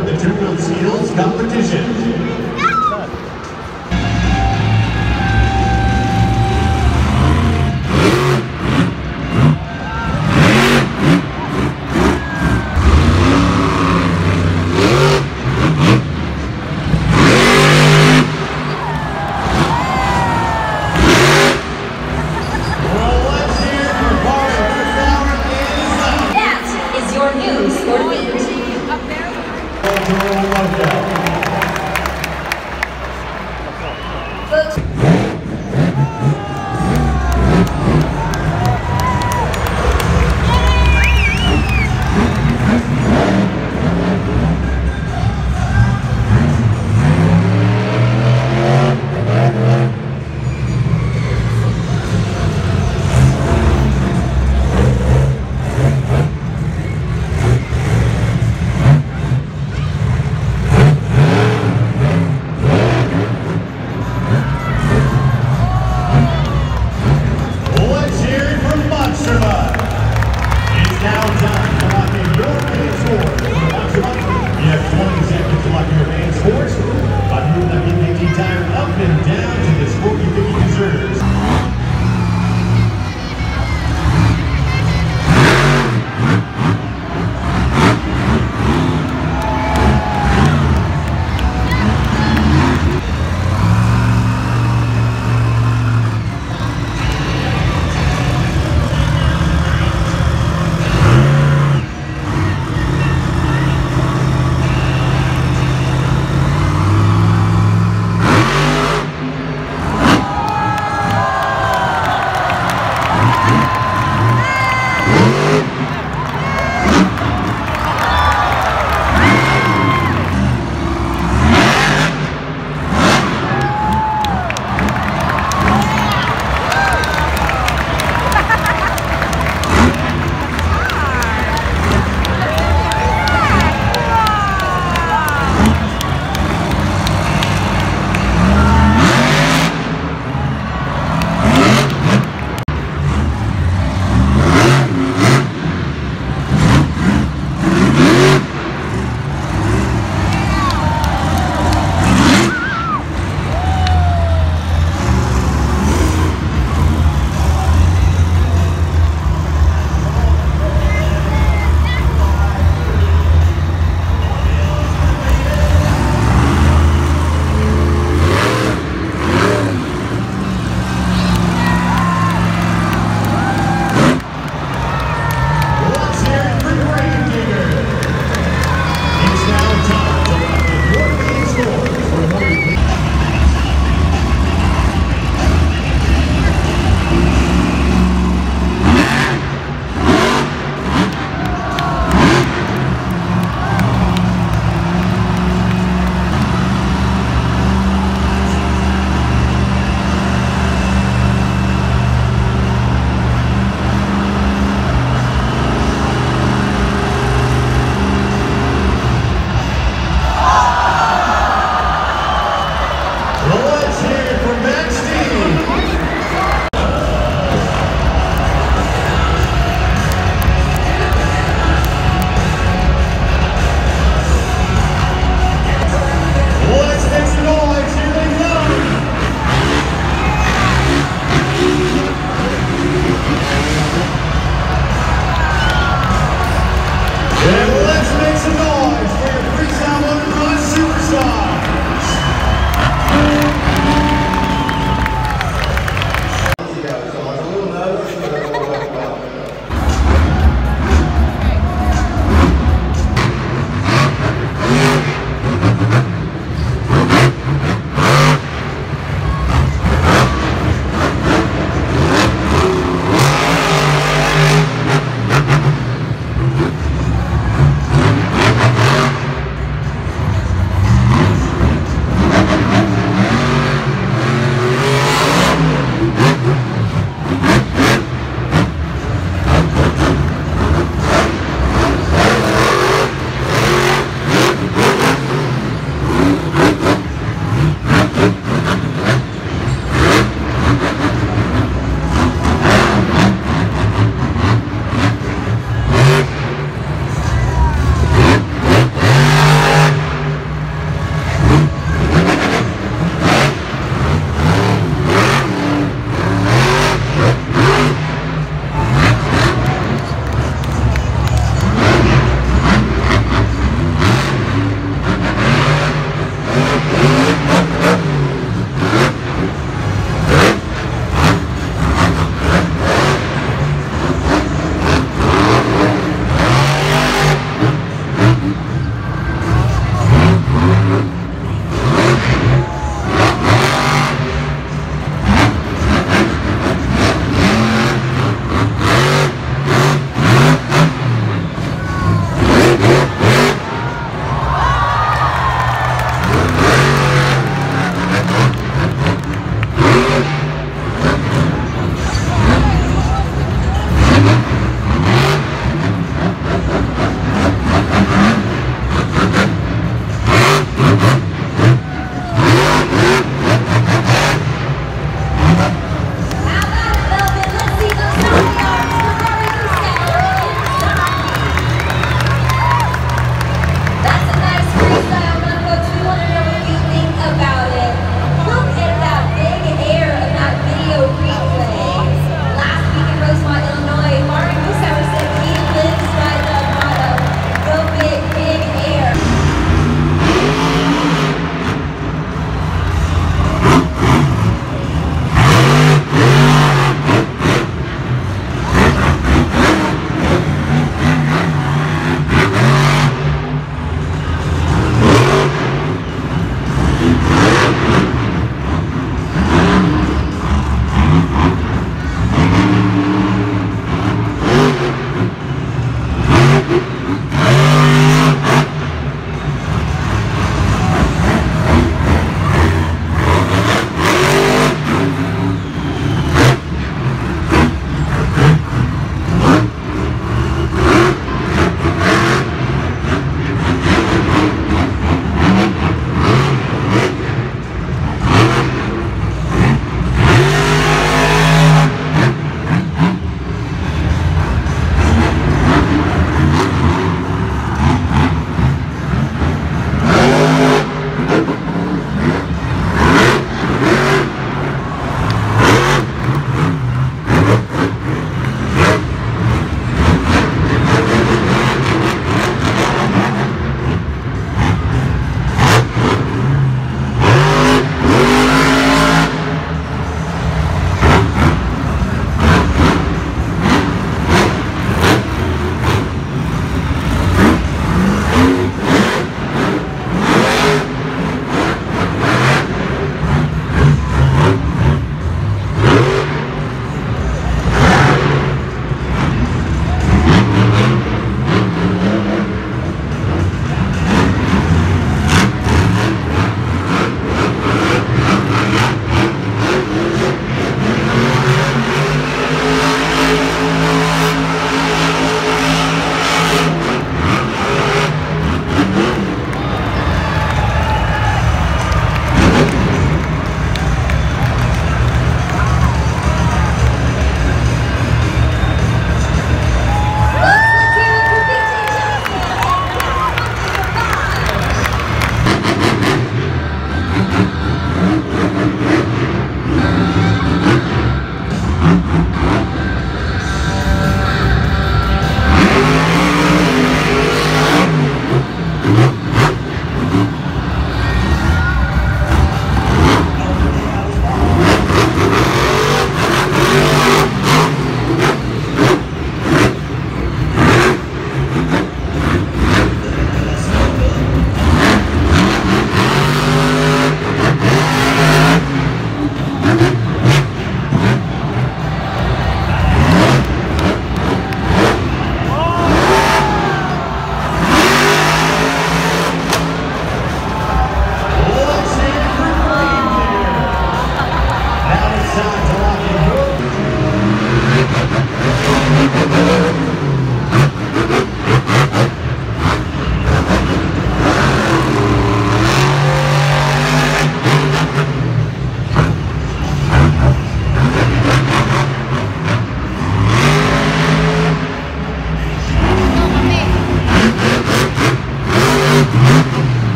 the Two Wheeled Seals competition.